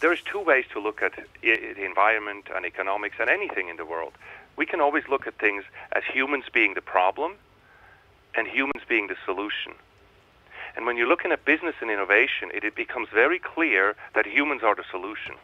there's two ways to look at the environment and economics and anything in the world. We can always look at things as humans being the problem and humans being the solution. And when you're looking at business and innovation, it, it becomes very clear that humans are the solution.